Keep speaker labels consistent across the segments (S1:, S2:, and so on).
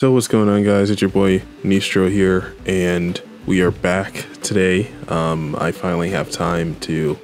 S1: So what's going on guys? It's your boy Nistro here and we are back today. Um, I finally have time to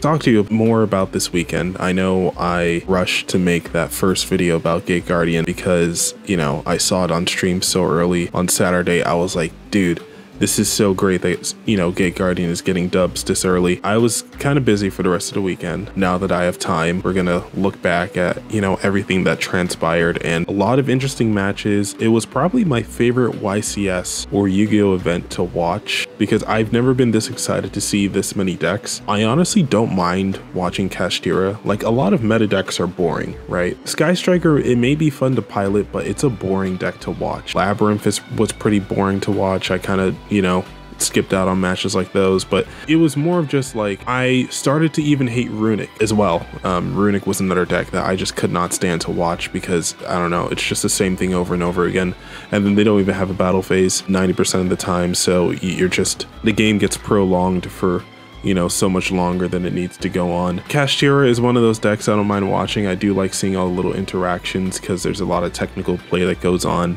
S1: talk to you more about this weekend. I know I rushed to make that first video about Gate Guardian because, you know, I saw it on stream so early on Saturday. I was like, dude, this is so great that, you know, Gate Guardian is getting dubs this early. I was kind of busy for the rest of the weekend. Now that I have time, we're going to look back at, you know, everything that transpired and a lot of interesting matches. It was probably my favorite YCS or Yu-Gi-Oh event to watch because I've never been this excited to see this many decks. I honestly don't mind watching Kashtira. Like a lot of meta decks are boring, right? Sky Striker, it may be fun to pilot, but it's a boring deck to watch. Labyrinth is, was pretty boring to watch. I kind of you know, skipped out on matches like those, but it was more of just like I started to even hate Runick as well. Um, Runick was another deck that I just could not stand to watch because I don't know, it's just the same thing over and over again. And then they don't even have a battle phase 90% of the time, so you're just the game gets prolonged for you know, so much longer than it needs to go on. Kashtira is one of those decks I don't mind watching. I do like seeing all the little interactions because there's a lot of technical play that goes on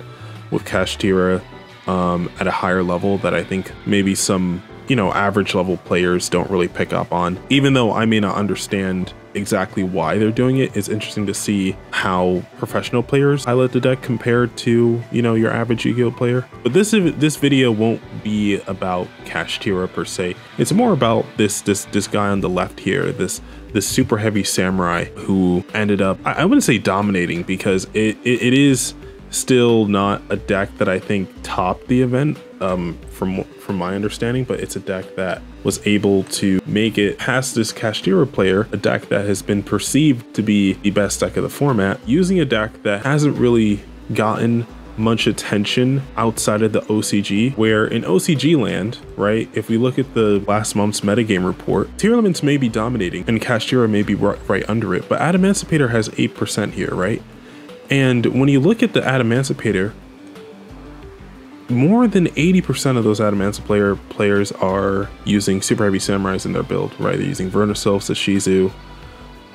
S1: with Kashtira um, at a higher level that I think maybe some, you know, average level players don't really pick up on. Even though I may not understand exactly why they're doing it, it's interesting to see how professional players highlight the deck compared to, you know, your average Yu-Gi-Oh player. But this this video won't be about Kashtira per se. It's more about this this this guy on the left here, this this super heavy samurai who ended up I, I wouldn't say dominating because it, it, it is still not a deck that I think topped the event um, from from my understanding, but it's a deck that was able to make it past this Kashtira player, a deck that has been perceived to be the best deck of the format, using a deck that hasn't really gotten much attention outside of the OCG, where in OCG land, right, if we look at the last month's metagame report, Tearlaments may be dominating and Kashtira may be right, under it, but Adamancipator has 8% here, right? And when you look at the Adamancipator, more than 80% of those Adamancipator players are using Super Heavy Samurais in their build, right? They're using Vernusylph, Sashizu.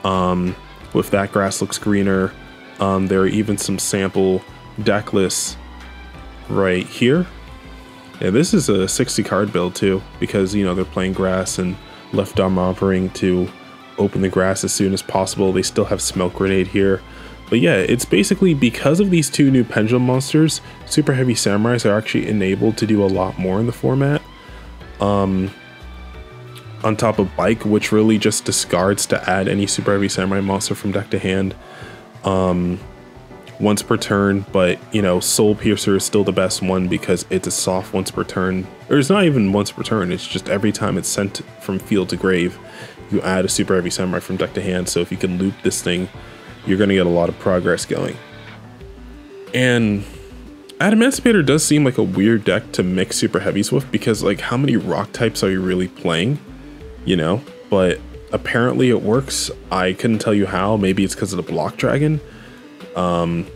S1: Um, with that grass looks greener. Um, there are even some sample deck lists right here. And this is a 60 card build too, because you know they're playing grass and left arm offering to open the grass as soon as possible. They still have smoke grenade here. But yeah, it's basically because of these two new pendulum monsters, Super Heavy Samurais are actually enabled to do a lot more in the format. Um, on top of Bike, which really just discards to add any Super Heavy Samurai monster from deck to hand um, once per turn. But, you know, Soul Piercer is still the best one because it's a soft once per turn. Or it's not even once per turn, it's just every time it's sent from field to grave, you add a Super Heavy Samurai from deck to hand. So if you can loop this thing you're going to get a lot of progress going. And Adamancipator does seem like a weird deck to mix super heavies with because like how many rock types are you really playing? You know, but apparently it works. I couldn't tell you how. Maybe it's because of the block dragon. Um,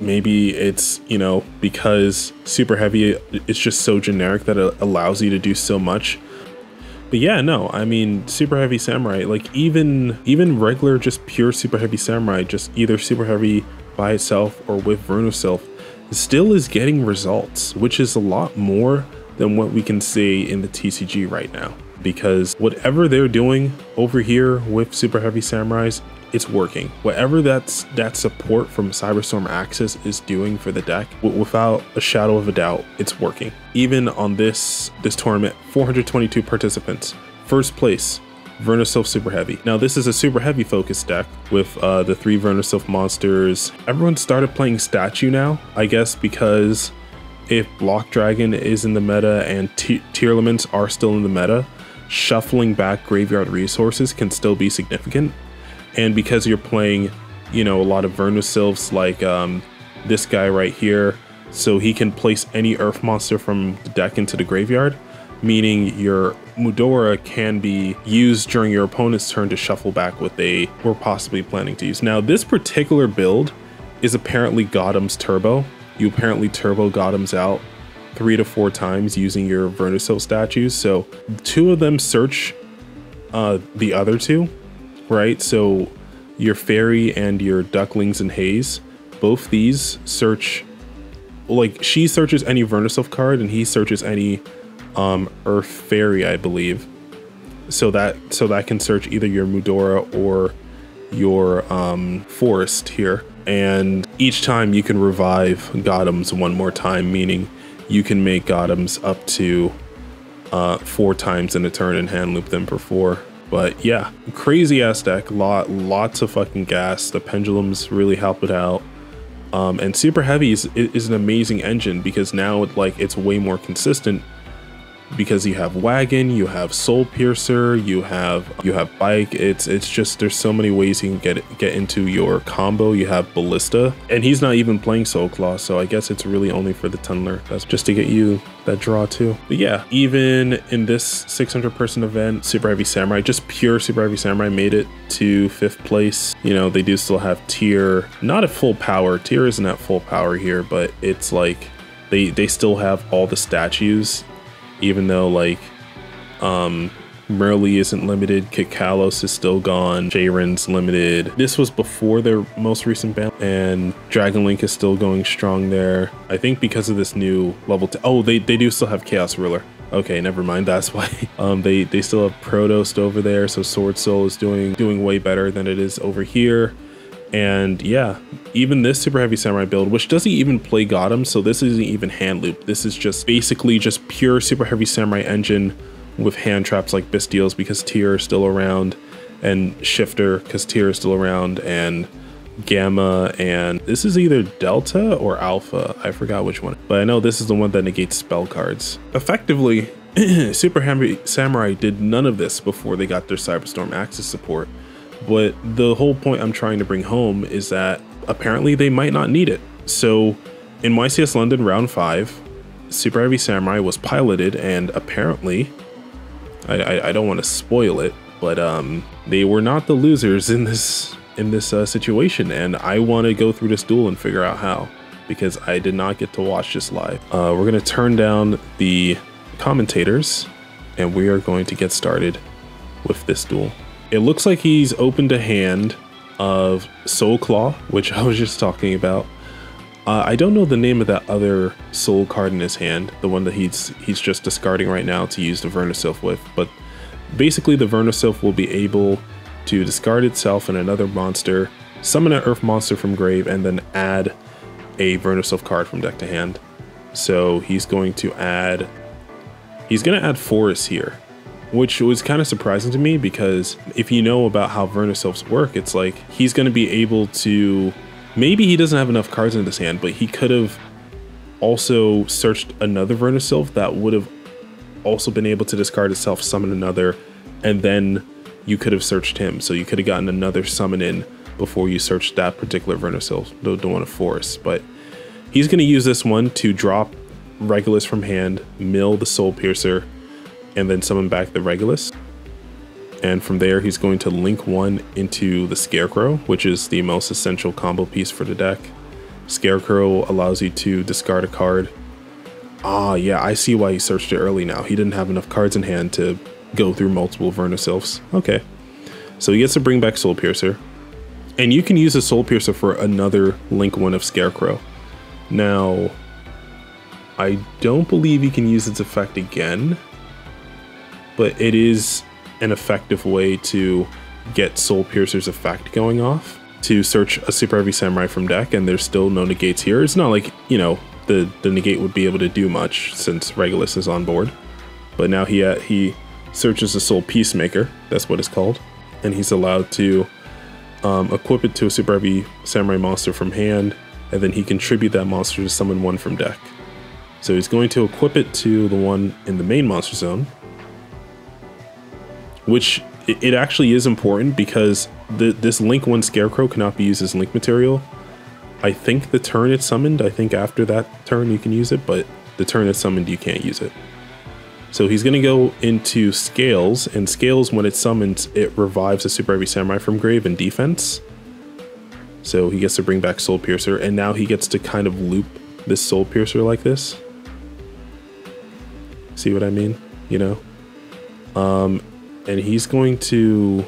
S1: maybe it's you know because super heavy it's just so generic that it allows you to do so much but yeah, no, I mean, super heavy samurai, like even even regular just pure super heavy samurai, just either super heavy by itself or with Vernusylph, still is getting results, which is a lot more than what we can see in the TCG right now. Because whatever they're doing over here with super heavy samurais it's working. Whatever that's that support from Cyberstorm Access is doing for the deck, without a shadow of a doubt, it's working. Even on this this tournament, 422 participants, first place. Vernusylph Super Heavy. Now this is a super heavy focus deck with uh, the three Vernusylph monsters. Everyone started playing Statue now, I guess because if Block Dragon is in the meta and Tearlaments are still in the meta, shuffling back graveyard resources can still be significant and because you're playing, you know, a lot of Vernusylphs like um, this guy right here, so he can place any Earth monster from the deck into the graveyard, meaning your Mudora can be used during your opponent's turn to shuffle back what they were possibly planning to use. Now, this particular build is apparently Gottoms Turbo. You apparently Turbo Gottoms out three to four times using your Vernusylph statues. So two of them search uh, the other two right? So your fairy and your ducklings and haze both these search like she searches any Vernusylph card and he searches any um Earth Fairy, I believe. So that so that can search either your Mudora or your um forest here. And each time you can revive Gottoms one more time, meaning you can make Gottoms up to uh, four times in a turn and hand loop them for four. But yeah, crazy ass deck. Lot, lots of fucking gas. The pendulums really help it out. Um, and super heavy is, is an amazing engine because now it, like it's way more consistent because you have wagon, you have soul piercer, you have you have bike. It's it's just there's so many ways you can get get into your combo. You have ballista, and he's not even playing soul claw, so I guess it's really only for the tunneler. That's just to get you that draw too. But yeah, even in this 600 person event, Super Heavy Samurai, just pure Super Heavy Samurai made it to fifth place. You know they do still have tier, not at full power. Tier isn't at full power here, but it's like they they still have all the statues even though like um Merrli isn't limited, Kitkallos is still gone, Jayren's limited. This was before their most recent ban, and Dragon Link is still going strong there. I think because of this new level. T- oh, they they do still have Chaos Ruler. Okay, never mind. That's why. Um, they they still have Protost over there, so Sword Soul is doing doing way better than it is over here. And yeah, even this super heavy samurai build, which doesn't even play Gotem, so this isn't even hand loop. This is just basically just pure super heavy samurai engine with hand traps like Bystials because Tier is still around, and Shifter because Tier is still around, and Gamma, and this is either Delta or Alpha. I forgot which one, but I know this is the one that negates spell cards. Effectively, Super Heavy Samurai did none of this before they got their Cyberstorm Access support. But the whole point I'm trying to bring home is that apparently they might not need it. So in YCS London round five, Super Heavy Samurai was piloted and apparently, I, I, I don't want to spoil it, but um, they were not the losers in this in this uh, situation, and I want to go through this duel and figure out how because I did not get to watch this live. Uh, we're gonna turn down the commentators, and we are going to get started with this duel. It looks like he's opened a hand of Soul Claw, which I was just talking about. Uh, I don't know the name of that other soul card in his hand, the one that he's he's just discarding right now to use the Vernusylph with, but basically the Vernusylph will be able to discard itself and another monster, summon an earth monster from grave, and then add a Vernusylph card from deck to hand. So he's going to add, he's going to add Forest here which was kind of surprising to me because if you know about how Vernusylphs work, it's like he's going to be able to. Maybe he doesn't have enough cards in his hand, but he could have also searched another Vernusylph that would have also been able to discard itself, summon another, and then you could have searched him. So you could have gotten another summon in before you searched that particular Vernusylph. Don't, don't want force, but he's going to use this one to drop Regulus from hand, mill the Soul Piercer, and then summon back the Regulus. And from there, he's going to link one into the Scarecrow, which is the most essential combo piece for the deck. Scarecrow allows you to discard a card. Ah, yeah, I see why he searched it early now. He didn't have enough cards in hand to go through multiple Vernusylphs. Okay. So he gets to bring back Soul Piercer. And you can use a Soul Piercer for another link one of Scarecrow. Now, I don't believe you can use its effect again but it is an effective way to get Soul Piercer's effect going off to search a Super Heavy Samurai from deck, and there's still no negates here. It's not like, you know, the, the negate would be able to do much since Regulus is on board. But now he, uh, he searches a Soul Peacemaker, that's what it's called, and he's allowed to um, equip it to a Super Heavy Samurai monster from hand, and then he contribute that monster to summon one from deck. So he's going to equip it to the one in the main monster zone, which it actually is important because the, this Link 1 Scarecrow cannot be used as Link material. I think the turn it's summoned, I think after that turn you can use it, but the turn it's summoned you can't use it. So he's going to go into Scales, and Scales, when it's summoned, it revives a Super Heavy Samurai from Grave in defense. So he gets to bring back Soul Piercer, and now he gets to kind of loop this Soul Piercer like this. See what I mean? You know? Um, and he's going to.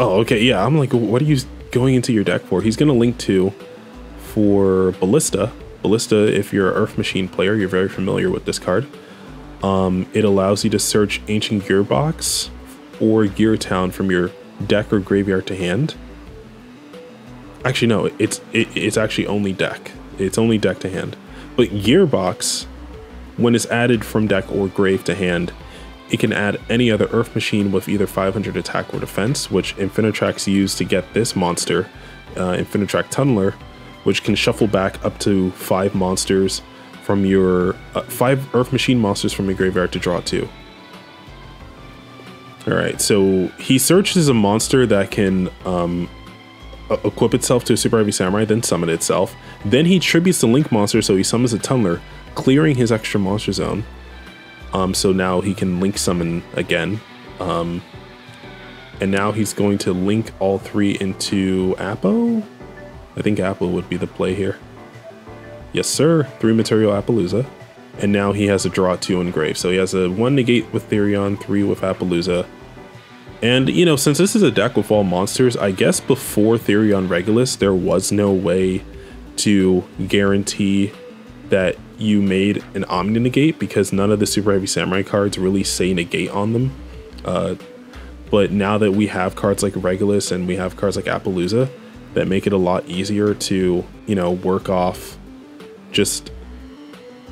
S1: Oh, okay, yeah. I'm like, what are you going into your deck for? He's going to link to for Ballista. Ballista, if you're an Earth Machine player, you're very familiar with this card. Um, it allows you to search Ancient Gearbox or Gear Town from your deck or graveyard to hand. Actually, no, it's it, it's actually only deck. It's only deck to hand. But Gearbox, when it's added from deck or grave to hand, it can add any other Earth Machine with either 500 attack or defense, which Infinitrax used to get this monster, uh, Infinitrack Tunneler, which can shuffle back up to five monsters from your uh, five Earth Machine monsters from your graveyard to draw two. All right, so he searches a monster that can um, equip itself to a Super Heavy Samurai, then summon itself. Then he tributes the Link monster, so he summons a Tunneler, clearing his extra monster zone. Um, so now he can link summon again. Um, and now he's going to link all three into Apo. I think Apple would be the play here. Yes, sir. Three material Apollousa. And now he has a draw two engrave. So he has a one negate with Therion, three with Apollousa. And, you know, since this is a deck with all monsters, I guess before Therion Regulus, there was no way to guarantee that you made an Omni Negate because none of the Super Heavy Samurai cards really say negate on them. Uh, but now that we have cards like Regulus and we have cards like Apollousa that make it a lot easier to, you know, work off just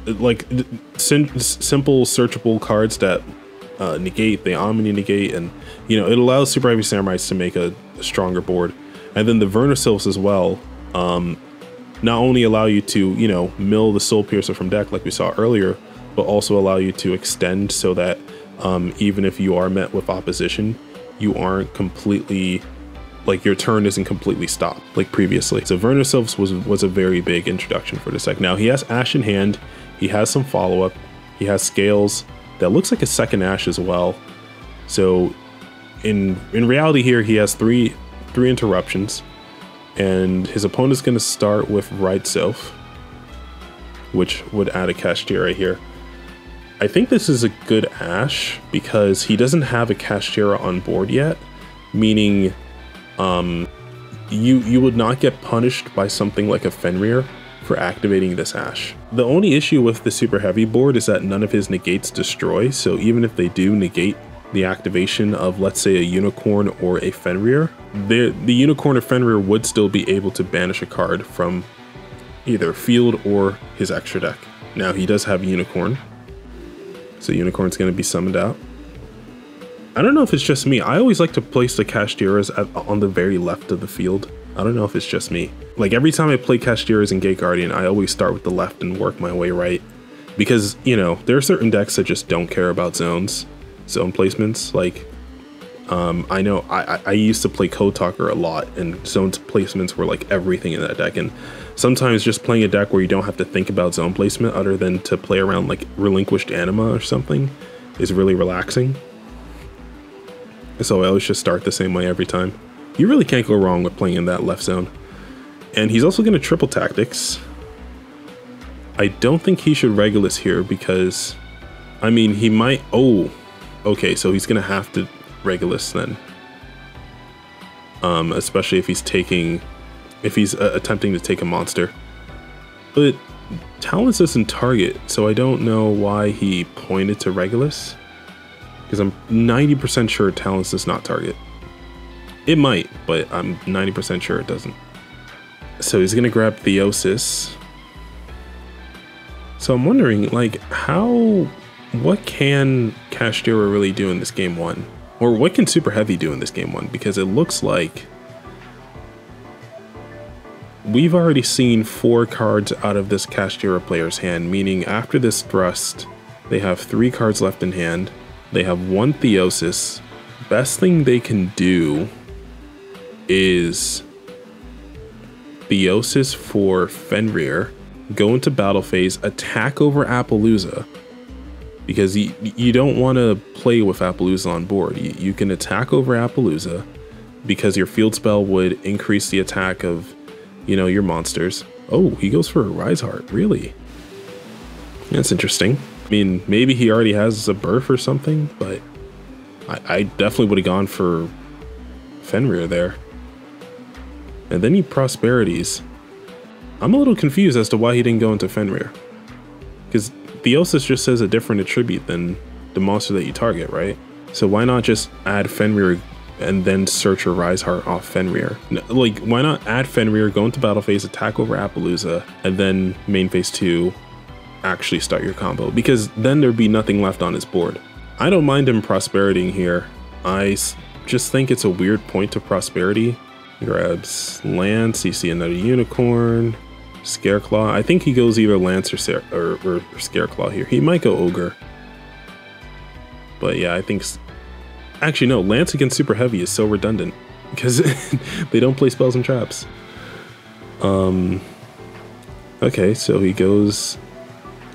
S1: like sim simple searchable cards that uh, negate, they omni negate, and you know, it allows Super Heavy Samurais to make a, a stronger board. And then the Vernusylphs as well, um, not only allow you to, you know, mill the Soul Piercer from deck like we saw earlier, but also allow you to extend so that um, even if you are met with opposition, you aren't completely like your turn isn't completely stopped like previously. So Vernusylphs was was a very big introduction for this deck. Now he has Ash in hand, he has some follow up, he has scales that looks like a second Ash as well. So in in reality here he has three three interruptions and his opponent's going to start with Wraitsoth, which would add a Kashtira here. I think this is a good Ash because he doesn't have a Kashtira on board yet, meaning um, you you would not get punished by something like a Fenrir for activating this Ash. The only issue with the Super Heavy board is that none of his negates destroy, so even if they do negate the activation of, let's say, a Unicorn or a Fenrir, the, the Unicorn or Fenrir would still be able to banish a card from either field or his extra deck. Now, he does have Unicorn, so Unicorn's going to be summoned out. I don't know if it's just me. I always like to place the Kashtiras on the very left of the field. I don't know if it's just me. Like every time I play Kashtiras and Gate Guardian, I always start with the left and work my way right. Because, you know, there are certain decks that just don't care about zones zone placements. Like, um, I know I, I used to play Code Talker a lot, and zone placements were like everything in that deck. And sometimes just playing a deck where you don't have to think about zone placement other than to play around like Relinquished Anima or something is really relaxing. So I always just start the same way every time. You really can't go wrong with playing in that left zone. And he's also going to triple tactics. I don't think he should Regulus here because, I mean, he might. Oh, Okay, so he's gonna have to Regulus then. Um, especially if he's taking, if he's uh, attempting to take a monster. But Talents doesn't target, so I don't know why he pointed to Regulus. Because I'm 90% sure Talents does not target. It might, but I'm 90% sure it doesn't. So he's gonna grab Theosis. So I'm wondering, like, how what can Kashtira really do in this game one? Or what can Super Heavy do in this game one? Because it looks like we've already seen four cards out of this Kashtira player's hand, meaning after this thrust, they have three cards left in hand. They have one Theosis. Best thing they can do is Theosis for Fenrir, go into battle phase, attack over Apollousa, because you, you don't want to play with Apollousa on board. You, you can attack over Apollousa because your field spell would increase the attack of, you know, your monsters. Oh, he goes for a Rise Heart, really? That's interesting. I mean, maybe he already has a birth or something, but I, I definitely would have gone for Fenrir there. And then he prosperities. I'm a little confused as to why he didn't go into Fenrir. Theosis just says a different attribute than the monster that you target, right? So why not just add Fenrir and then search your Rise Heart off Fenrir? Like, why not add Fenrir, go into battle phase, attack over Apollousa, and then main phase 2 actually start your combo? Because then there'd be nothing left on his board. I don't mind him prosperitying here. I just think it's a weird point to prosperity. He grabs Lance, you see another Unicorn, Scareclaw. I think he goes either Lance or, or, or, or Scareclaw here. He might go Ogre. But yeah, I think Actually, no, Lance against Super Heavy is so redundant because they don't play spells and traps. Um, okay, so he goes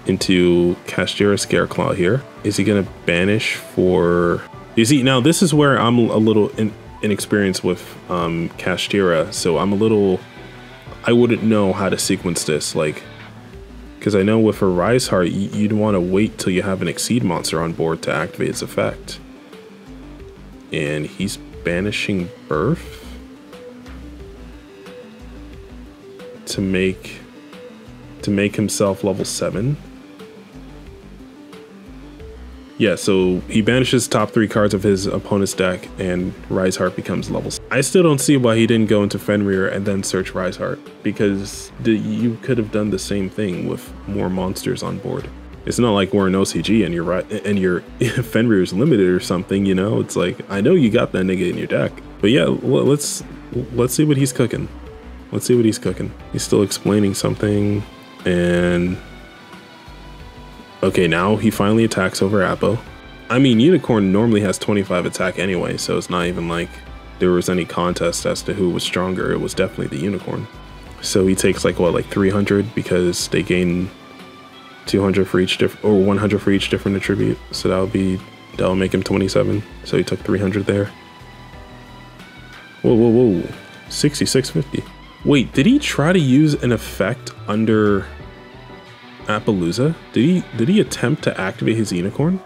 S1: into Kashtira Scareclaw here. Is he going to banish for... You see, now this is where I'm a little in, inexperienced with um, Kashtira, so I'm a little... I wouldn't know how to sequence this, like... Because I know with a Rise Heart, you'd want to wait till you have an Exceed monster on board to activate its effect. And he's banishing birth to make to make himself level 7 yeah so he banishes top three cards of his opponent's deck and rise heart becomes level i still don't see why he didn't go into fenrir and then search rise heart because the, you could have done the same thing with more monsters on board it's not like we're an OCG and you're and your Fenrir is limited or something, you know? It's like I know you got that nigga in your deck. But yeah, let's let's see what he's cooking. Let's see what he's cooking. He's still explaining something and Okay, now he finally attacks over Apo. I mean, Unicorn normally has 25 attack anyway, so it's not even like there was any contest as to who was stronger. It was definitely the Unicorn. So he takes like what, like 300 because they gain 200 for each different or 100 for each different attribute. So that would be that'll make him 27. So he took 300 there. Whoa, whoa, whoa. 6650. Wait, did he try to use an effect under Apollousa? Did he did he attempt to activate his unicorn?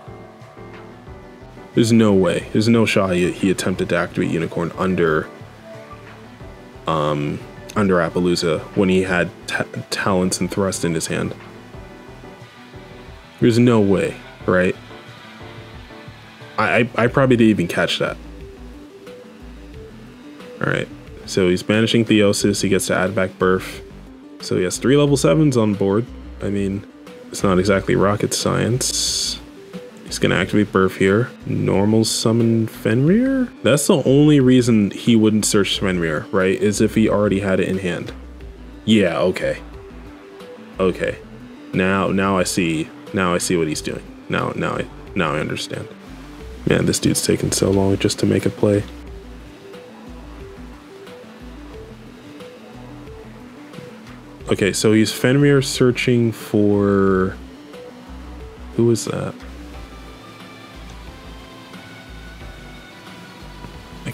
S1: There's no way. There's no shot he, he attempted to activate unicorn under um under Apollousa when he had talents and thrust in his hand. There's no way, right? I, I, I probably didn't even catch that. All right, so he's banishing Theosis. He gets to add back Birth. So he has three level sevens on board. I mean, it's not exactly rocket science. He's gonna activate Birth here. Normal summon Fenrir? That's the only reason he wouldn't search Fenrir, right? Is if he already had it in hand. Yeah, okay. Okay. Now, now I see now I see what he's doing. Now, now I, now I understand. Man, this dude's taking so long just to make a play. Okay, so he's Fenrir searching for... Who is that?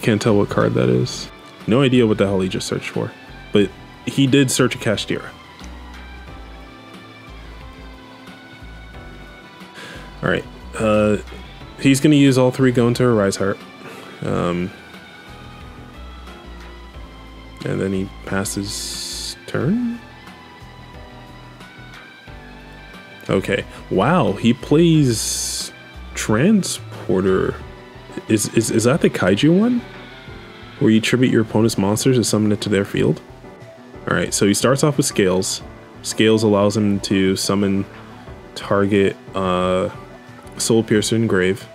S1: Can't tell what card that is. No idea what the hell he just searched for. But he did search a Kashtira. All right. Uh, he's going to use all three going to a Rise Heart. Um, and then he passes turn. Okay. Wow, he plays Transporter. Is, is, is that the Kaiju one? Where you tribute your opponent's monsters and summon it to their field? Alright, so he starts off with Scales. Scales allows him to summon target uh, Soul Piercer Grave.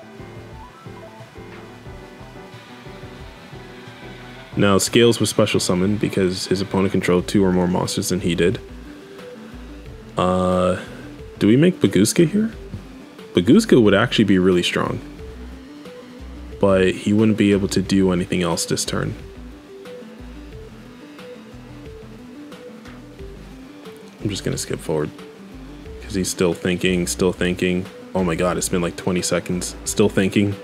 S1: Now, Scales was special summoned because his opponent controlled two or more monsters than he did. Uh, do we make Bagooska here? Bagooska would actually be really strong. But he wouldn't be able to do anything else this turn. I'm just gonna skip forward. Because he's still thinking, still thinking. Oh my god, it's been like 20 seconds. Still thinking.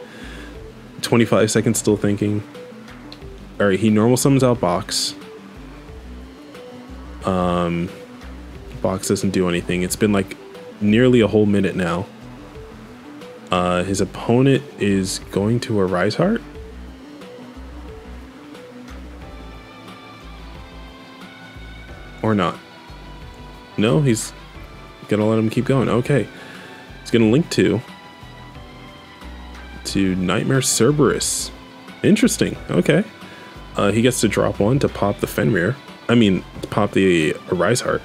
S1: 25 seconds, still thinking. Alright, he normal summons out box. Um, box doesn't do anything. It's been like nearly a whole minute now. Uh, his opponent is going to a Rise Heart. or not? No, he's gonna let him keep going. Okay. He's gonna link to to Nightmare Cerberus. Interesting. Okay. Uh, he gets to drop one to pop the Fenrir. I mean, pop the Arise Heart.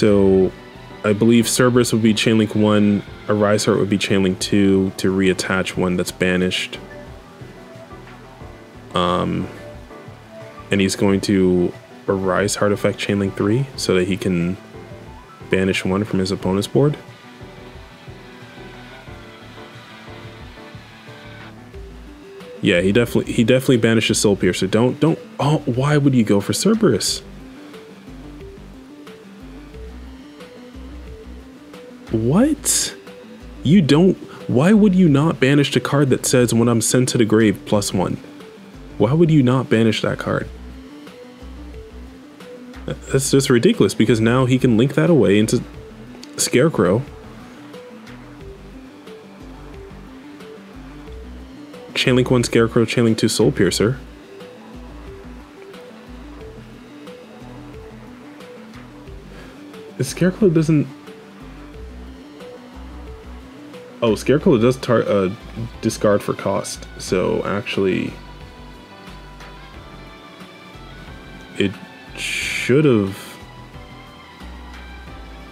S1: So I believe Cerberus would be Chainlink 1, Arise Heart would be Chainlink 2 to reattach one that's banished. Um, and he's going to Arise Heart effect Chainlink 3 so that he can banish one from his opponent's board. Yeah, he definitely he definitely banishes Soul Piercer. Don't don't oh why would you go for Cerberus? What? You don't. Why would you not banish the card that says when I'm sent to the grave plus one? Why would you not banish that card? That's just ridiculous because now he can link that away into Scarecrow. Chainlink 1 Scarecrow, Chainlink 2 Soul Piercer. The Scarecrow doesn't Oh, Scarecrow does tar- uh, discard for cost, so actually, it should have.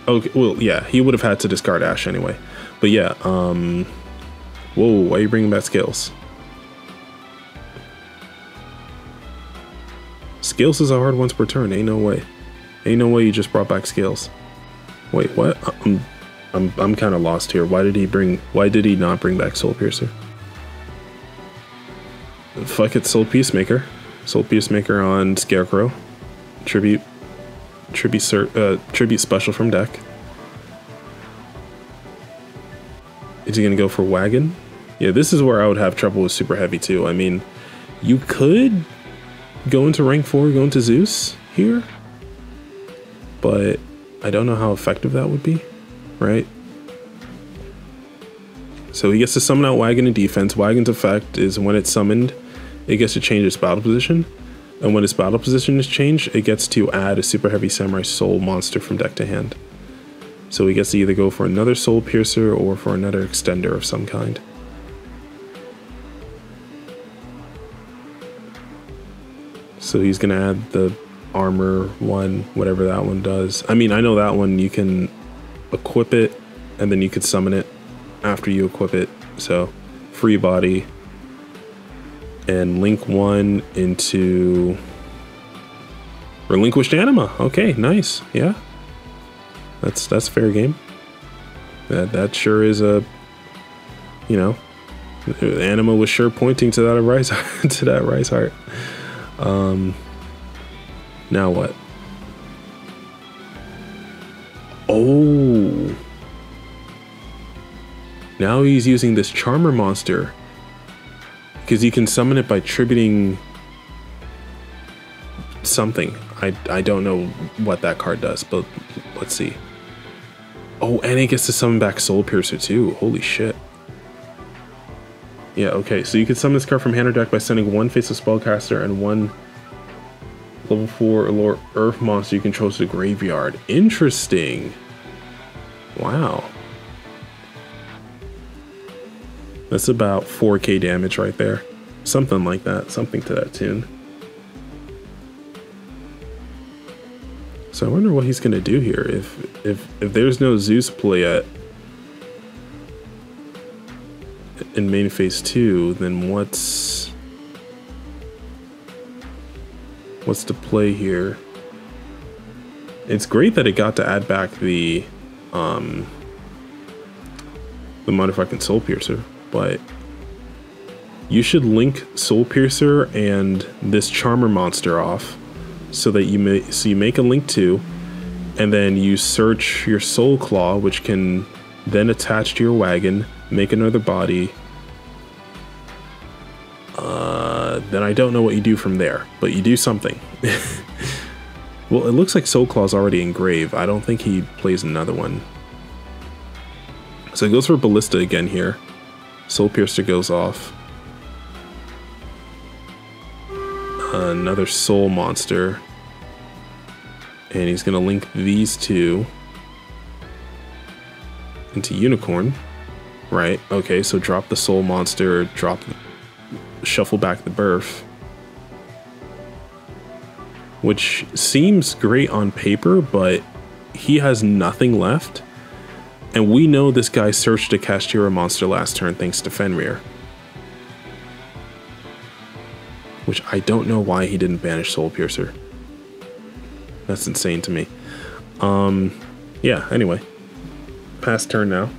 S1: Okay, well, yeah, he would have had to discard Ash anyway, but yeah. Um, whoa, why are you bringing back Scales? Scales is a hard once per turn. Ain't no way. Ain't no way you just brought back Scales. Wait, what? Um, I'm I'm kind of lost here. Why did he bring? Why did he not bring back Soul Piercer? Fuck it, Soul Peacemaker. Soul Peacemaker on Scarecrow. Tribute, tribute, uh, tribute special from deck. Is he gonna go for Wagon? Yeah, this is where I would have trouble with Super Heavy too. I mean, you could go into rank four, go into Zeus here, but I don't know how effective that would be right? So he gets to summon out Wagon in defense. Wagon's effect is when it's summoned, it gets to change its battle position. And when its battle position is changed, it gets to add a Super Heavy Samurai Soul monster from deck to hand. So he gets to either go for another Soul Piercer or for another extender of some kind. So he's to add the armor one, whatever that one does. I mean, I know that one you can equip it, and then you could summon it after you equip it. So, free body, and link one into relinquished anima. Okay, nice. Yeah, that's that's fair game. That that sure is a, you know, anima was sure pointing to that rise to that rise heart. Um, now what? Oh. Now he's using this Charmer monster. Because he can summon it by tributing something. I, I don't know what that card does, but let's see. Oh, and he gets to summon back Soul Piercer too. Holy shit. Yeah, okay, so you can summon this card from hand or deck by sending one face of spellcaster and one Level 4 Allure Earth monster you control to the graveyard. Interesting. Wow. That's about 4k damage right there. Something like that. Something to that tune. So I wonder what he's gonna do here. If if if there's no Zeus play in main phase two, then what's what's to play here? It's great that it got to add back the um the motherfucking soul piercer, but you should link soul piercer and this charmer monster off so that you may so you make a link to and then you search your soul claw which can then attach to your wagon make another body then I don't know what you do from there, but you do something. well, it looks like Soul Claw's already grave. I don't think he plays another one. So he goes for Ballista again here. Soul Piercer goes off. Another Soul Monster. And he's going to link these two into Unicorn. Right, okay, so drop the Soul Monster, drop, shuffle back the Birth. Which seems great on paper, but he has nothing left. And we know this guy searched a Kashtira monster last turn thanks to Fenrir. Which I don't know why he didn't banish Soul Piercer. That's insane to me. Um, yeah, anyway. Past turn now.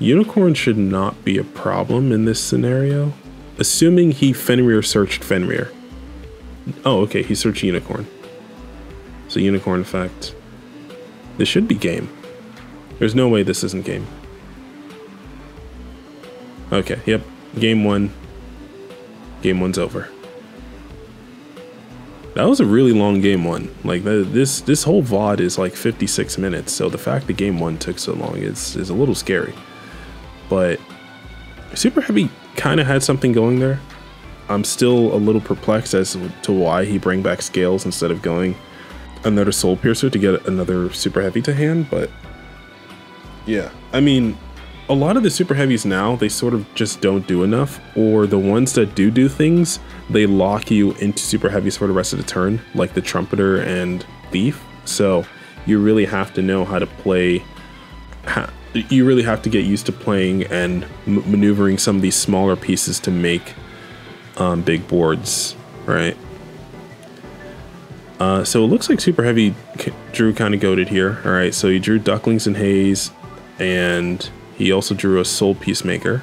S1: Unicorn should not be a problem in this scenario. Assuming he Fenrir searched Fenrir. Oh, okay, he searched Unicorn. So Unicorn effect. This should be game. There's no way this isn't game. Okay, yep. Game one. Game one's over. That was a really long game one. Like this this whole VOD is like 56 minutes, so the fact that game one took so long is, is a little scary. But Super Heavy kind of had something going there. I'm still a little perplexed as to why he bring back scales instead of going another Soul Piercer to get another Super Heavy to hand, but yeah. I mean, a lot of the super heavies now, they sort of just don't do enough, or the ones that do do things, they lock you into super heavies for the rest of the turn, like the Trumpeter and Thief. So you really have to know how to play. You really have to get used to playing and maneuvering some of these smaller pieces to make um, big boards, right? Uh, so it looks like Super Heavy drew kind of goaded here. All right, so he drew Ducklings and Haze, and he also drew a Soul Peacemaker.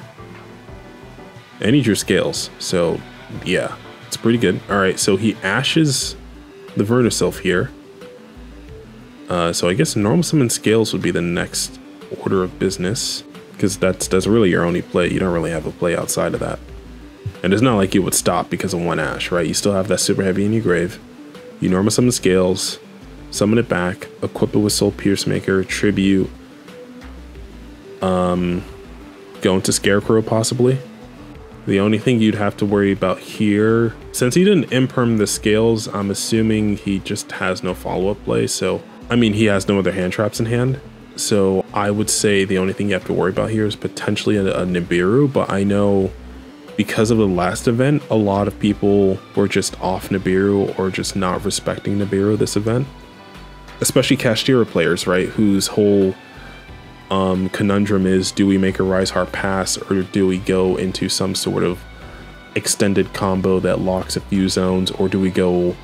S1: And he drew Scales. So, yeah, it's pretty good. All right, so he ashes the Vernusylph here. Uh, so I guess normal summon Scales would be the next order of business. Because that's, that's really your only play. You don't really have a play outside of that. And it's not like you would stop because of one ash, right? You still have that super heavy in your grave. You normal summon Scales, summon it back, equip it with Soul Peacemaker, Tribute, um, go into Scarecrow possibly. The only thing you'd have to worry about here, since he didn't imperm the scales, I'm assuming he just has no follow-up play. So, I mean, he has no other hand traps in hand. So I would say the only thing you have to worry about here is potentially a, a Nibiru, but I know because of the last event, a lot of people were just off Nibiru or just not respecting Nibiru this event. Especially Kashtira players, right? Whose whole um, conundrum is do we make a Rise Heart pass or do we go into some sort of extended combo that locks a few zones or do we go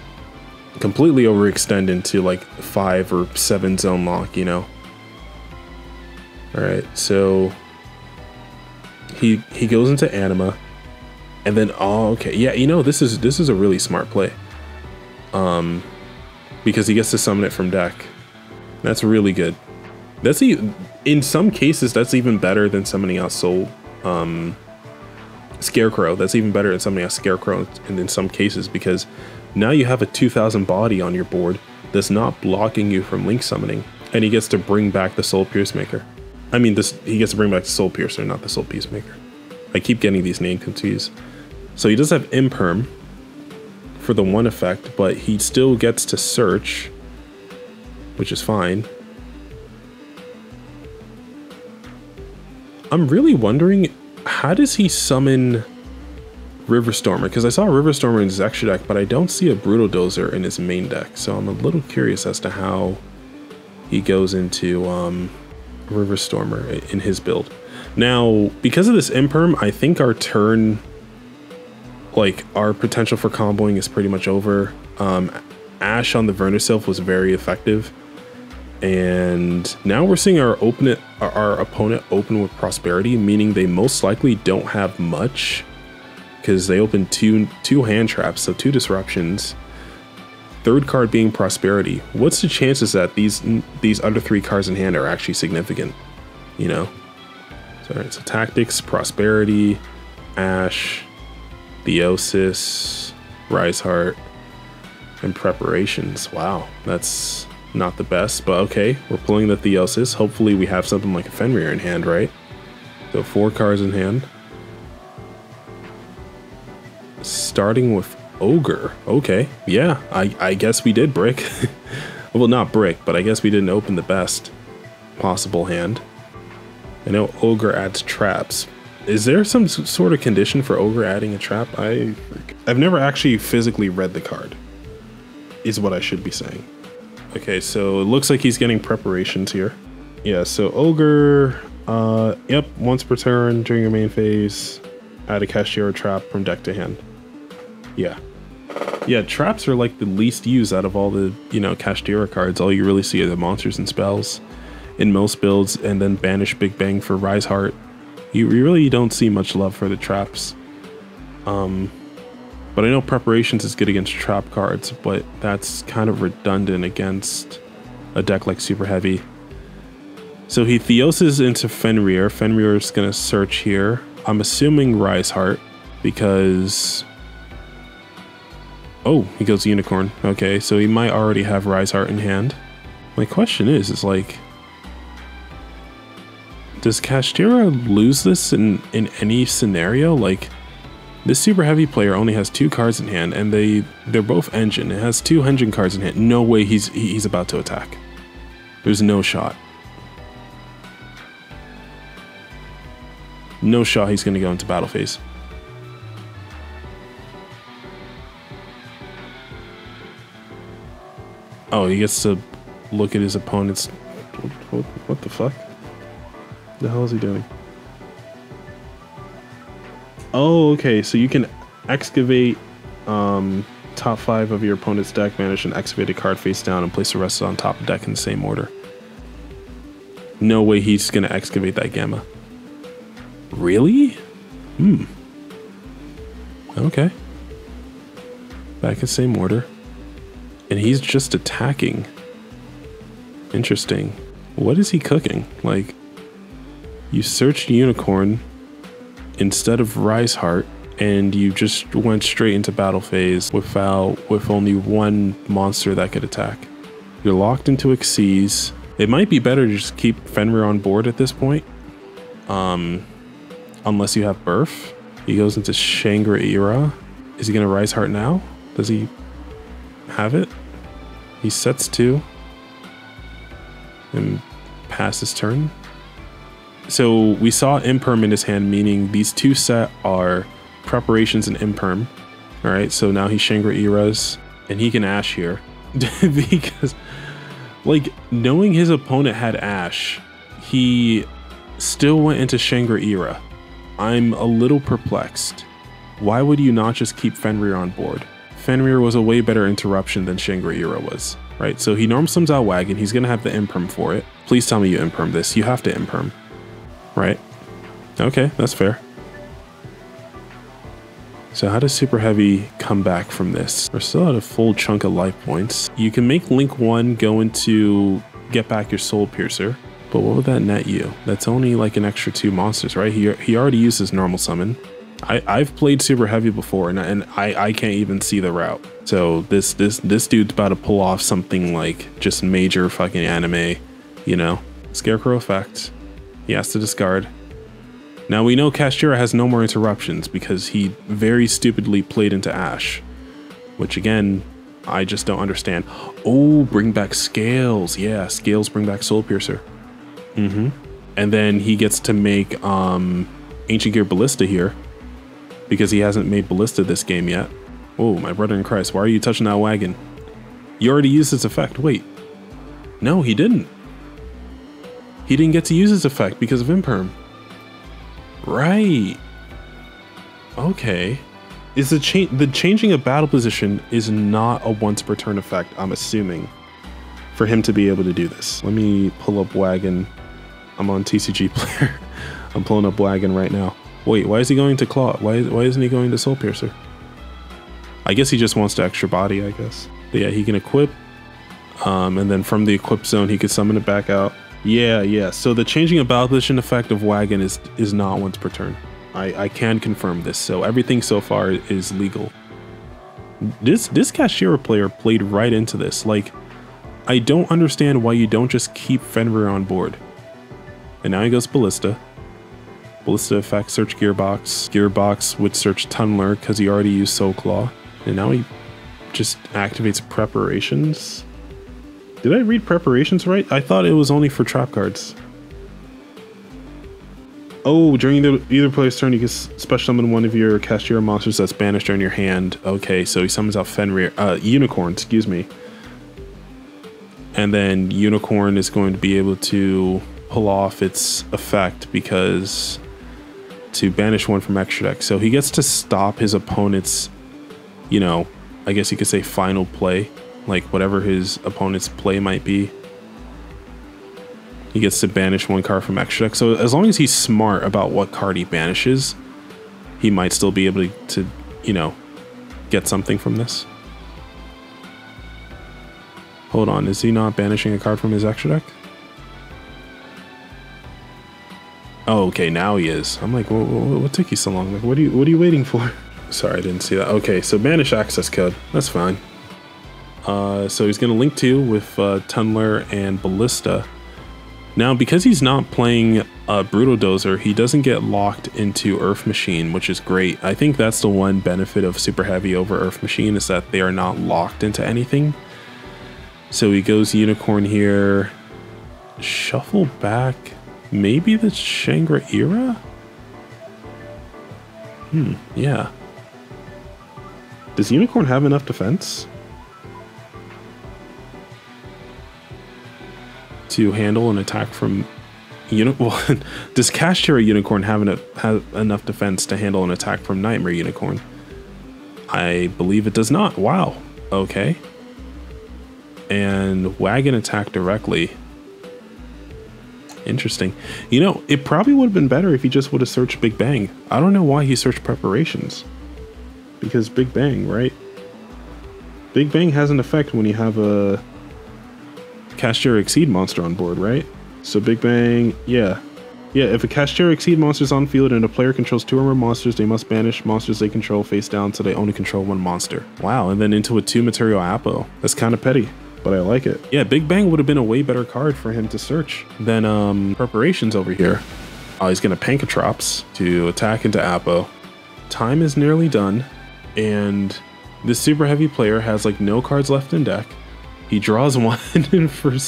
S1: completely overextend into like five or seven zone lock, you know? Alright, so he he goes into anima and then oh okay yeah you know this is this is a really smart play um because he gets to summon it from deck that's really good that's even in some cases that's even better than summoning out Soul um, Scarecrow. That's even better than summoning out Scarecrow in, in some cases because now you have a 2000 body on your board that's not blocking you from Link summoning, and he gets to bring back the Soul Peacemaker. I mean, this he gets to bring back Soul Piercer, not the Soul Peacemaker. I keep getting these name confused. So he does have Imperm for the one effect, but he still gets to search, which is fine. I'm really wondering, how does he summon Riverstormer? Because I saw Riverstormer in his extra deck, but I don't see a Brutal Dozer in his main deck. So I'm a little curious as to how he goes into um, Riverstormer in his build. Now, because of this Imperm, I think our turn, like our potential for comboing is pretty much over. Um, Ash on the Vernusylph was very effective. And now we're seeing our open our opponent open with prosperity, meaning they most likely don't have much because they open two two hand traps, so two disruptions. Third card being prosperity. What's the chances that these these under three cards in hand are actually significant? You know. So, right, so tactics, prosperity, ash, theosis, rise heart, And preparations. Wow, that's not the best, but okay. We're pulling the Theosis. Hopefully we have something like a Fenrir in hand, right? So four cards in hand. Starting with Ogre. Okay, yeah, I, I guess we did brick. well, not brick, but I guess we didn't open the best possible hand. I know Ogre adds traps. Is there some sort of condition for Ogre adding a trap? I, I've never actually physically read the card, is what I should be saying. Okay, so it looks like he's getting preparations here. Yeah, so Ogre, uh, yep, once per turn during your main phase, add a Kashtira trap from deck to hand. Yeah. Yeah, traps are like the least used out of all the, you know, Kashtira cards. All you really see are the monsters and spells in most builds, and then banish Big Bang for Rise Heart. You, you really don't see much love for the traps. Um, but I know preparations is good against trap cards, but that's kind of redundant against a deck like Super Heavy. So he Theoses into Fenrir. Fenrir is going to search here. I'm assuming Rise Heart because... Oh, he goes Unicorn. Okay, so he might already have Rise Heart in hand. My question is, is like, does Kashtira lose this in, in any scenario? Like, this super heavy player only has two cards in hand, and they they're both engine. It has two engine cards in hand. No way he's he's about to attack. There's no shot. No shot he's going to go into battle phase. Oh, he gets to look at his opponent's. What, the fuck? The hell is he doing? Oh, okay. So you can excavate um, top five of your opponent's deck, banish an excavated card face down, and place the rest on top of deck in the same order. No way he's gonna excavate that gamma. Really? Hmm. Okay. Back in same order. And he's just attacking. Interesting. What is he cooking? Like, you searched Unicorn instead of Rise Heart, and you just went straight into battle phase without with only one monster that could attack. You're locked into Xyz. It might be better to just keep Fenrir on board at this point. Um, unless you have Birth. He goes into Shangri-Ira. Is he gonna Rise Heart now? Does he have it? He sets two and passes turn. So we saw imperm in his hand, meaning these two set are preparations and imperm. All right, so now he's Shangri-Ira's and he can Ash here because like knowing his opponent had Ash, he still went into Shangri-Ira. I'm a little perplexed. Why would you not just keep Fenrir on board? Fenrir was a way better interruption than Shangri-Ira was, right? So he norm sums out Wagon. He's to have the imperm for it. Please tell me you imperm this. You have to imperm. Right. Okay, that's fair. So how does Super Heavy come back from this? We're still at a full chunk of life points. You can make Link 1 go into get back your Soul Piercer, but what would that net you? That's only like an extra two monsters, right? He, he already uses normal summon. I, I've played Super Heavy before and, and I, I can't even see the route. So this, this, this dude's about to pull off something like just major fucking anime, you know? Scarecrow effect, he has to discard. Now we know Kashtira has no more interruptions because he very stupidly played into Ash. Which again, I just don't understand. Oh, bring back Scales. Yeah, Scales bring back Soul Piercer. Mm-hmm. And then he gets to make um, Ancient Gear Ballista here because he hasn't made Ballista this game yet. Oh, my brother in Christ, why are you touching that wagon? You already used this effect. Wait. No, he didn't. He didn't get to use his effect because of Imperm. Right. Okay. Is the cha the changing of battle position is not a once per turn effect, I'm assuming, for him to be able to do this. Let me pull up Wagon. I'm on TCG player. I'm pulling up Wagon right now. Wait, why is he going to Claw? Why, why isn't he going to Soul Piercer? I guess he just wants to extra body, I guess. But yeah, he can equip. Um, and then from the equip zone, he could summon it back out. Yeah, yeah. So the changing position effect of Wagon is is not once per turn. I, I can confirm this. So everything so far is legal. This this Kashtira player played right into this. Like, I don't understand why you don't just keep Fenrir on board. And now he goes Ballista. Ballista effect, search Gearbox. Gearbox would search Tunneler because he already used Soul Claw. And now he just activates Preparations. Did I read Preparations right? I thought it was only for trap cards. Oh, during the either player's turn, you can special summon one of your Kashtira monsters that's banished in your hand. Okay, so he summons out Fenrir, uh, Unicorn, excuse me. And then Unicorn is going to be able to pull off its effect because to banish one from extra deck. So he gets to stop his opponent's, you know, I guess you could say final play, like whatever his opponent's play might be. He gets to banish one card from extra deck. So as long as he's smart about what card he banishes, he might still be able to, to you know, get something from this. Hold on, is he not banishing a card from his extra deck? Oh, okay, now he is. I'm like, what, what, took you so long? Like, what are you, what are you waiting for? Sorry, I didn't see that. Okay, so banish access code. That's fine. Uh, so he's gonna link to with uh, Tunneler and Ballista. Now, because he's not playing a Brutal Dozer, he doesn't get locked into Earth Machine, which is great. I think that's the one benefit of Super Heavy over Earth Machine is that they are not locked into anything. So he goes Unicorn here. Shuffle back. Maybe the Shangri-Ira? Hmm, yeah. Does Unicorn have enough defense? to handle an attack from Uni- well, does Kashtira Unicorn have, have enough defense to handle an attack from Nightmare Unicorn? I believe it does not. Wow. Okay. And Wagon attack directly. Interesting. You know, it probably would have been better if he just would have searched Big Bang. I don't know why he searched preparations. Because Big Bang, right? Big Bang has an effect when you have a Kashtira Exceed monster on board, right? So Big Bang, yeah. Yeah, if a Kashtira Exceed monster is on field and a player controls two or more monsters, they must banish monsters they control face down so they only control one monster. Wow, and then into a two material Apo. That's kind of petty, but I like it. Yeah, Big Bang would have been a way better card for him to search than um, Preparations over here. Oh, he's gonna Pankratops to attack into Apo. Time is nearly done, and this super heavy player has like no cards left in deck. He draws one for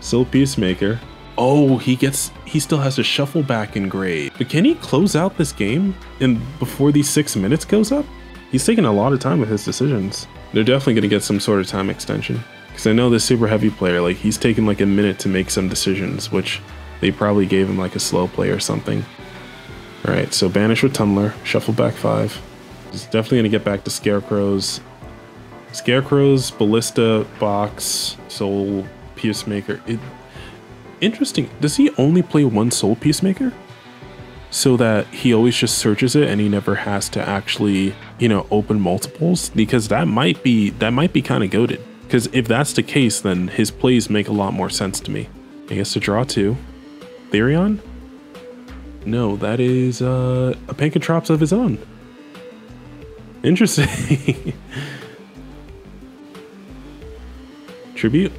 S1: Soul Peacemaker. Oh, he gets he still has to shuffle back and grade. But can he close out this game and before these six minutes goes up? He's taking a lot of time with his decisions. They're definitely gonna get some sort of time extension. Because I know this super heavy player, like he's taking like a minute to make some decisions, which they probably gave him like a slow play or something. Alright, so banish with Tunneler, shuffle back five. He's definitely gonna get back to Scarecrows Scarecrows, Ballista, Box, Soul, Peacemaker. It, interesting. Does he only play one Soul Peacemaker? So that he always just searches it and he never has to actually, you know, open multiples? Because that might be that might be kind of goaded. Because if that's the case, then his plays make a lot more sense to me. I guess to draw two. Therion? No, that is uh, a Pankratops of his own. Interesting. tribute.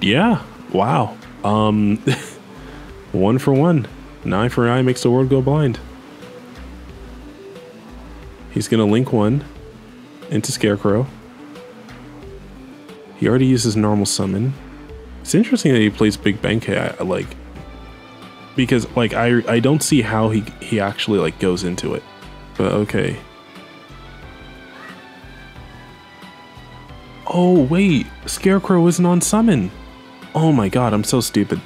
S1: Yeah. Wow. Um, one for one. Eye for eye makes the world go blind. He's gonna link one into Scarecrow. He already uses normal summon. It's interesting that he plays Big Benkei. Like because like I I don't see how he he actually like goes into it. But okay. Oh, wait. Scarecrow isn't on summon. Oh my god, I'm so stupid.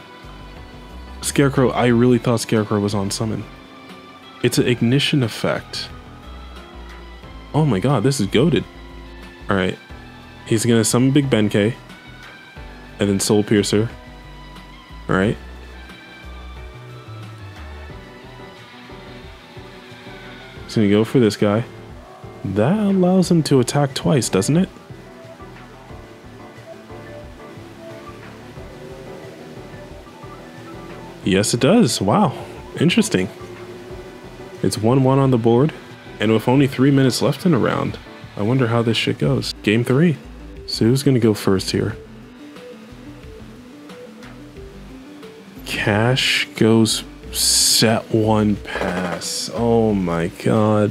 S1: Scarecrow, I really thought Scarecrow was on summon. It's an ignition effect. Oh my god, this is goaded. Alright. He's gonna summon Big Benkei. And then Soul Piercer. Alright. He's gonna go for this guy. That allows him to attack twice, doesn't it? Yes, it does. Wow. Interesting. It's 1 1 on the board, and with only three minutes left in a round, I wonder how this shit goes. Game three. So who's gonna go first here? Cash goes set one pass. Oh my god.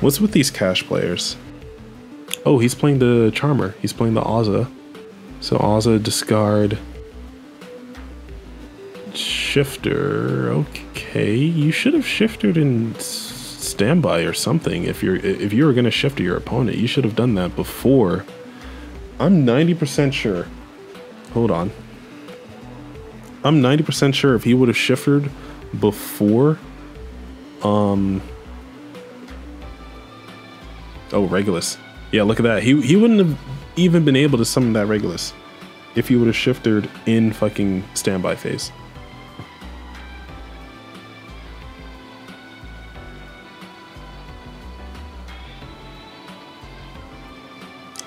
S1: What's with these cash players? Oh, he's playing the Charmer. He's playing the Azza. So Azza discard. Shifter. Okay, you should have shifted in standby or something. If you're if you were gonna shift to your opponent, you should have done that before. I'm 90% sure. Hold on. I'm 90% sure if he would have shifted before um Oh, Regulus. Yeah, look at that. He he wouldn't have even been able to summon that Regulus if he would have shifted in fucking standby phase.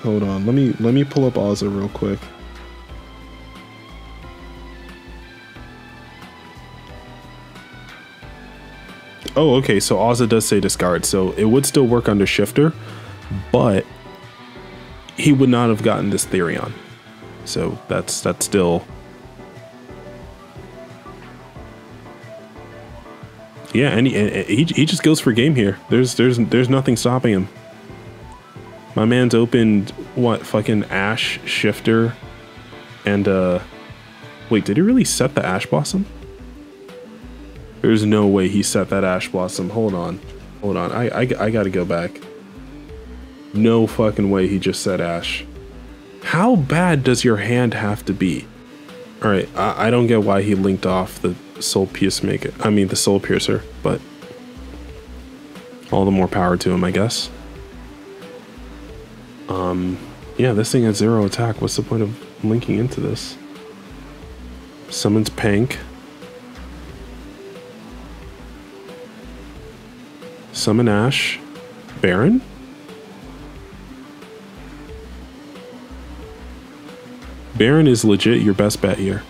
S1: Hold on. Let me let me pull up Azza real quick. Oh, okay. So Azza does say discard, so it would still work under Shifter, but he would not have gotten this Therion. So that's that's still Yeah, and he, he, he just goes for game here. There's there's there's nothing stopping him. My man's opened what fucking Ash Shifter and uh wait, did he really set the Ash Blossom? There's no way he set that Ash Blossom. Hold on. Hold on. I, I, I gotta go back. No fucking way he just said Ash. How bad does your hand have to be? Alright, I, I don't get why he linked off the Soul Peacemaker. I mean, the Soul Piercer, but all the more power to him, I guess. Um, yeah, this thing has zero attack. What's the point of linking into this? Summons Pank. Summon Ash. Baron? Baron is legit your best bet here.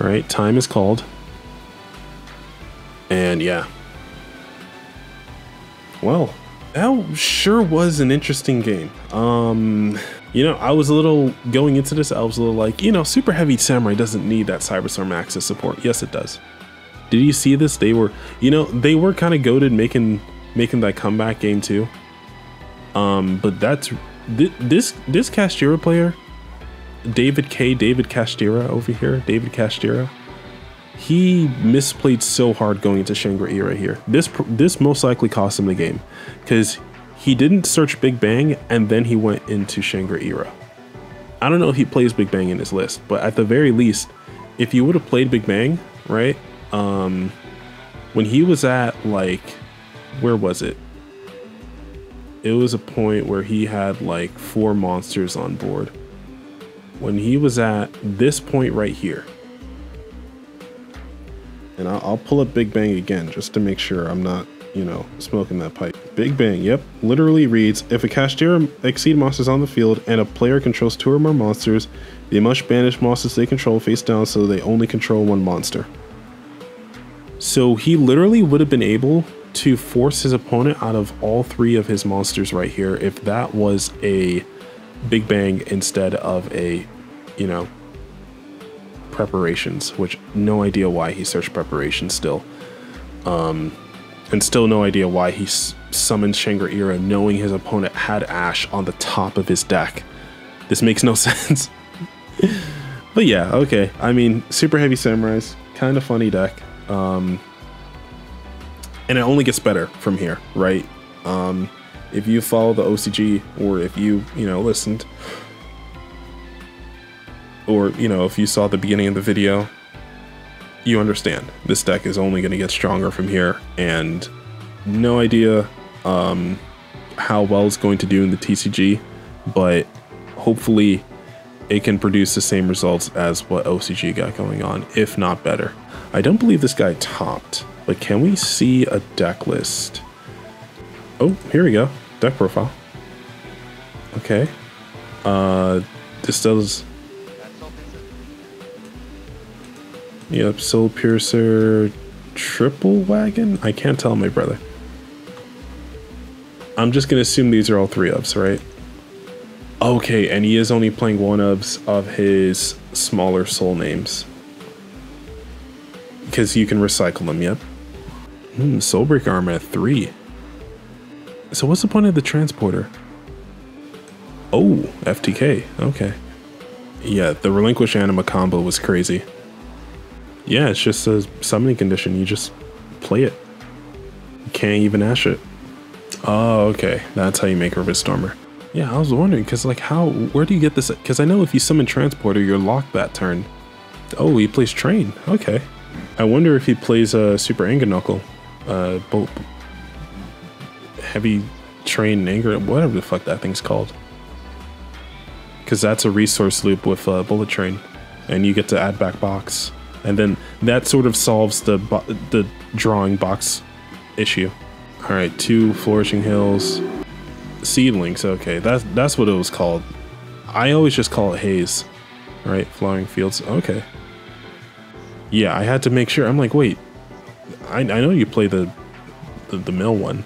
S1: Alright, time is called. And yeah. Well, that sure was an interesting game. Um, you know, I was a little going into this. I was a little like, you know, super heavy samurai doesn't need that Cyberstorm Access support. Yes, it does. Did you see this? They were, you know, they were kind of goaded making making that comeback game too. Um, but that's this this Kashtira player, David K. David Kashtira over here, David Kashtira he misplayed so hard going into Shangri-Ira here. This this most likely cost him the game because he didn't search Big Bang and then he went into Shangri-Ira. I don't know if he plays Big Bang in his list, but at the very least, if you would have played Big Bang, right? Um, when he was at like, where was it? It was a point where he had like four monsters on board. When he was at this point right here, and I'll, I'll pull up Big Bang again just to make sure I'm not, you know, smoking that pipe. Big Bang, yep, literally reads, if a Kashtira exceed monsters on the field and a player controls two or more monsters, they must banish monsters they control face down so they only control one monster. So he literally would have been able to force his opponent out of all three of his monsters right here if that was a Big Bang instead of a, you know, preparations, which no idea why he searched preparations still. Um, and still no idea why he summoned Shangri-Ira knowing his opponent had Ash on the top of his deck. This makes no sense. but yeah, okay. I mean, Super Heavy Samurais, kind of funny deck. Um, and it only gets better from here, right? Um, if you follow the OCG or if you, you know, listened or you know, if you saw the beginning of the video, you understand this deck is only going to get stronger from here, and no idea um, how well it's going to do in the TCG, but hopefully it can produce the same results as what OCG got going on, if not better. I don't believe this guy topped, but can we see a deck list? Oh, here we go. Deck profile. Okay. Uh, this does Yep, Soul Piercer, triple wagon? I can't tell my brother. I'm just gonna assume these are all three ofs, right? Okay, and he is only playing one ofs of his smaller soul names. Because you can recycle them, yep. Hmm, Soulbreaker armor at three. So what's the point of the transporter? Oh, FTK, okay. Yeah, the Relinquish Anima combo was crazy. Yeah, it's just a summoning condition. You just play it. You can't even ash it. Oh, okay. That's how you make Rivet Stormer. Yeah, I was wondering, because, like, how, where do you get this? Because I know if you summon Transporter, you're locked that turn. Oh, he plays Train. Okay. I wonder if he plays a uh, Super Anger Knuckle. Uh, both heavy Train Anger, whatever the fuck that thing's called. Because that's a resource loop with uh, Bullet Train. And you get to add back box and then that sort of solves the the drawing box issue. All right, two flourishing hills, seedlings. Okay, that's that's what it was called. I always just call it haze. All right, flowering fields. Okay. Yeah, I had to make sure. I'm like, wait, I, I know you play the, the the mill one.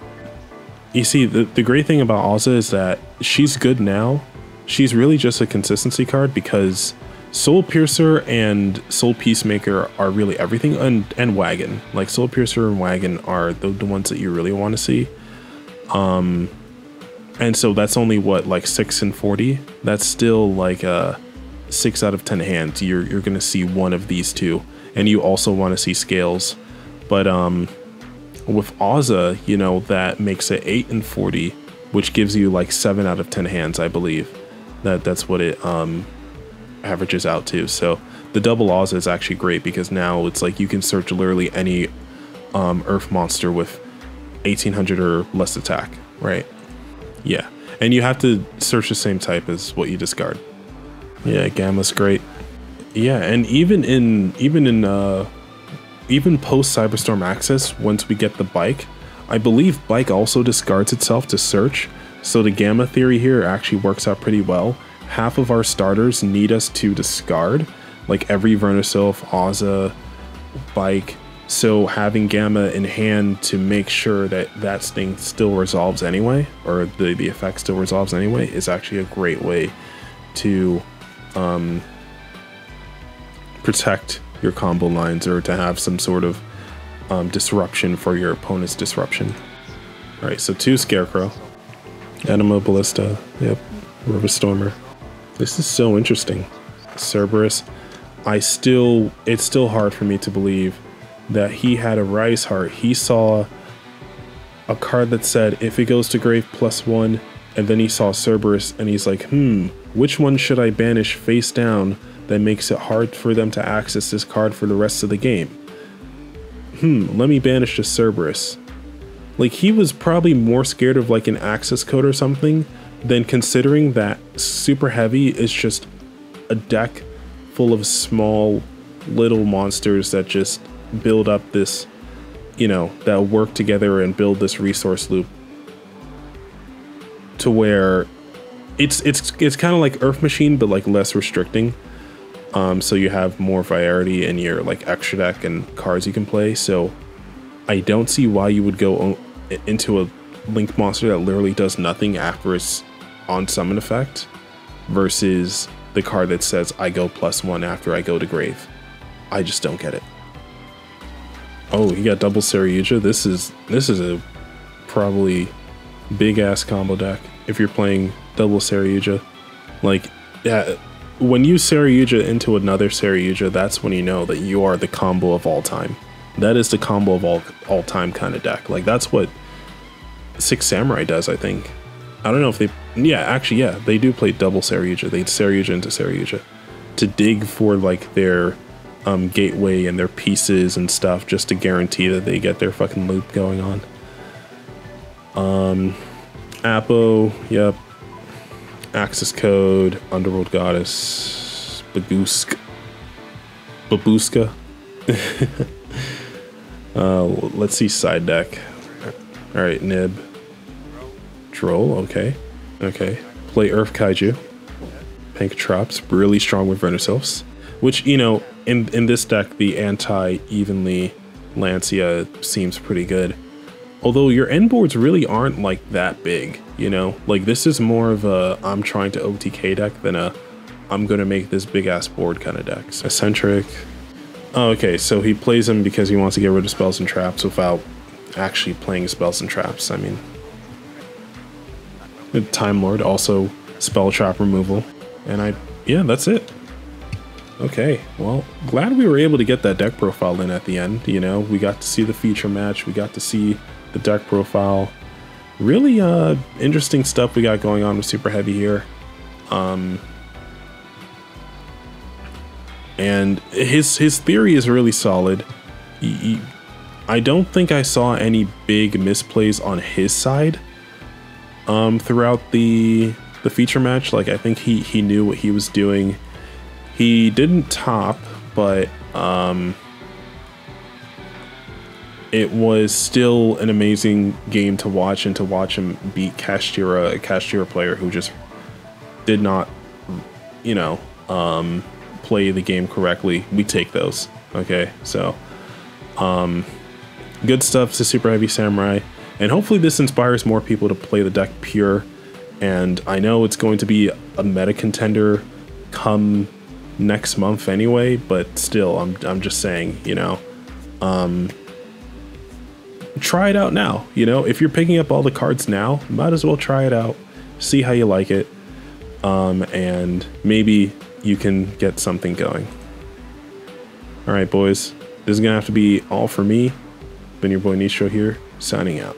S1: You see, the the great thing about Azah is that she's good now. She's really just a consistency card because Soul Piercer and Soul Peacemaker are really everything, and and Wagon. Like Soul Piercer and Wagon are the, the ones that you really want to see. Um, and so that's only what like six and forty. That's still like a six out of ten hands. You're you're gonna see one of these two, and you also want to see scales. But um, with Azah, you know that makes it eight and forty, which gives you like seven out of ten hands, I believe. That that's what it um averages out to. So the double Oz is actually great because now it's like you can search literally any um, Earth monster with 1800 or less attack, right? Yeah, and you have to search the same type as what you discard. Yeah, Gamma's great. Yeah, and even in even in uh, even post Cyberstorm access, once we get the bike, I believe bike also discards itself to search. So the Gamma theory here actually works out pretty well half of our starters need us to discard, like every Vernusylph, Azah, Bike. So having Gamma in hand to make sure that that thing still resolves anyway, or the, the effect still resolves anyway, is actually a great way to um, protect your combo lines or to have some sort of um, disruption for your opponent's disruption. All right, so two Scarecrow, Anima Ballista, yep, Rivet Stormer. This is so interesting. Cerberus, I still, it's still hard for me to believe that he had a Rise Heart. He saw a card that said, if it goes to grave plus one, and then he saw Cerberus and he's like, hmm, which one should I banish face down that makes it hard for them to access this card for the rest of the game? Hmm, let me banish the Cerberus. Like, he was probably more scared of like an access code or something then considering that super heavy is just a deck full of small little monsters that just build up this you know that work together and build this resource loop to where it's it's it's kind of like earth machine but like less restricting. Um so you have more variety in your like extra deck and cards you can play. So i don't see why you would go into a link monster that literally does nothing after its on summon effect versus the card that says I go plus one after I go to grave. I just don't get it. Oh, he got double Saryuja. This is this is a probably big ass combo deck if you're playing double Saryuja. Like, yeah, when you Saryuja into another Saryuja, that's when you know that you are the combo of all time. That is the combo of all all time kind of deck. Like that's what Six Samurai does, I think. I don't know if they. Yeah, actually, yeah, they do play double Saryuja. They Saryuja into Saryuja to dig for like their um, gateway and their pieces and stuff, just to guarantee that they get their fucking loop going on. Um, Apo, yep. Access code, Underworld Goddess, Bagusk, Babuska. uh, let's see side deck. All right, Nib. Droll, okay. Okay. Play Earth Kaiju. Pink Traps, really strong with Vernusylphs. Which, you know, in in this deck, the anti-evenly Lancia seems pretty good. Although your end boards really aren't like that big, you know? Like this is more of a I'm trying to OTK deck than a I'm gonna make this big ass board kind of deck. Eccentric. Oh, okay, so he plays him because he wants to get rid of spells and traps without actually playing spells and traps. I mean, Time Lord also spell trap removal, and I yeah, that's it. Okay, well, glad we were able to get that deck profile in at the end. You know, we got to see the feature match, we got to see the deck profile. Really uh, interesting stuff we got going on with Super Heavy here. Um, and his his theory is really solid. He, he, I don't think I saw any big misplays on his side um, throughout the the feature match. Like I think he he knew what he was doing he didn't top, but um, it was still an amazing game to watch and to watch him beat Kashtira, a Kashtira player who just did not, you know, um, play the game correctly. We take those. Okay, so um, good stuff to Super Heavy Samurai. And hopefully this inspires more people to play the deck pure. And I know it's going to be a meta contender come next month anyway, but still, I'm, I'm just saying, you know, um, try it out now. You know, if you're picking up all the cards now, might as well try it out, see how you like it, um, and maybe you can get something going. All right, boys, this is gonna have to be all for me. Been your boy Nistro here, signing out.